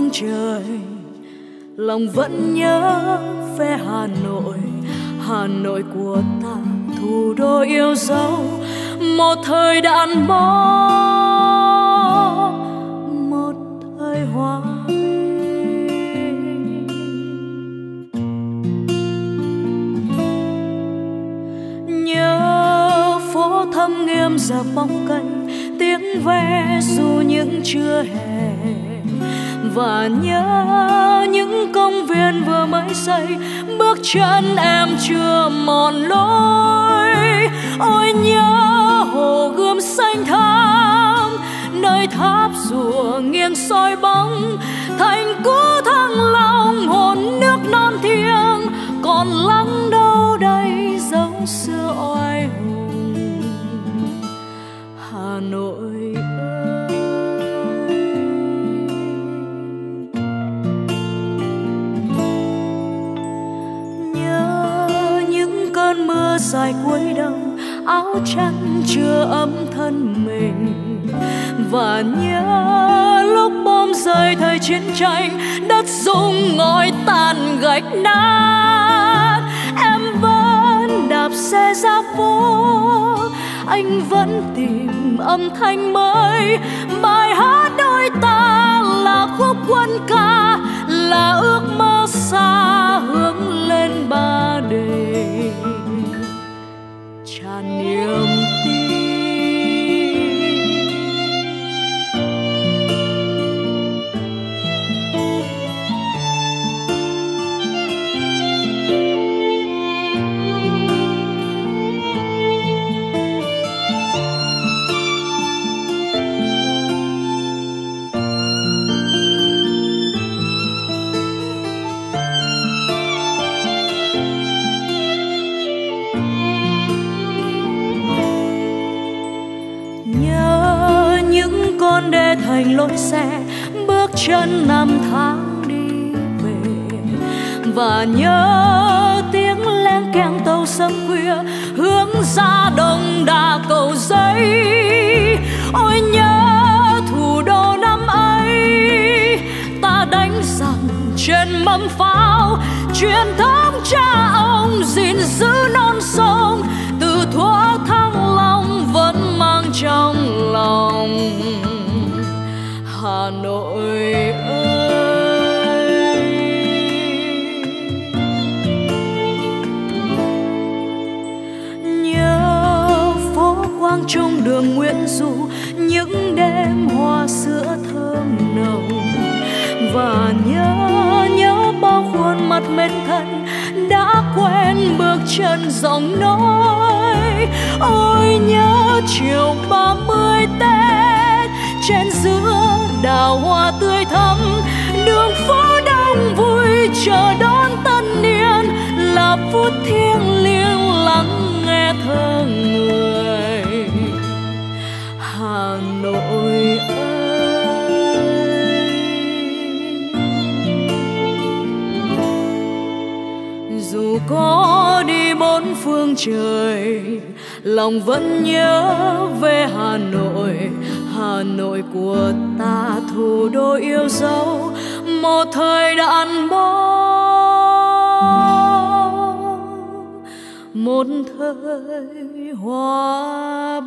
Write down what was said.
phương trời. Lòng vẫn nhớ về hà nội hà nội của ta, thủ đô yêu dấu. Một thời đạn bom nghiêm giờ bóng cây, tiếng ve dù những chưa hè và nhớ những công viên vừa mới xây. Bước chân em chưa mòn lối. Ôi nhớ hồ gươm xanh thắm, nơi tháp rùa nghiêng soi bóng. Thành dài cuối đông áo trắng chưa ấm thân mình. Và nhớ lúc bom rơi thời chiến tranh, đất rung ngói tàn gạch nát. Em vẫn đạp xe ra phố, anh vẫn tìm âm thanh mới. Bài hát đôi ta là khúc quân ca thành lối xe, bước chân năm tháng đi về. Và nhớ tiếng len keng tàu sớm khuya, hướng ra đông đà cầu giấy. Ôi nhớ thủ đô năm ấy, ta đánh rằng trên mâm pháo, truyền thống hà nội ơi. Nhớ phố quang trung đường nguyễn du, những đêm hoa sữa thơm nồng. Và nhớ nhớ bao khuôn mặt mến thân đã quen bước chân dòng nói. Ôi nhớ chiều là thiêng liêng lắng nghe thơ người. Hà nội ơi. Dù có đi bốn phương trời, lòng vẫn nhớ về hà nội. Hà nội của ta thủ đô yêu dấu. Một thời đàn bom một thời hòa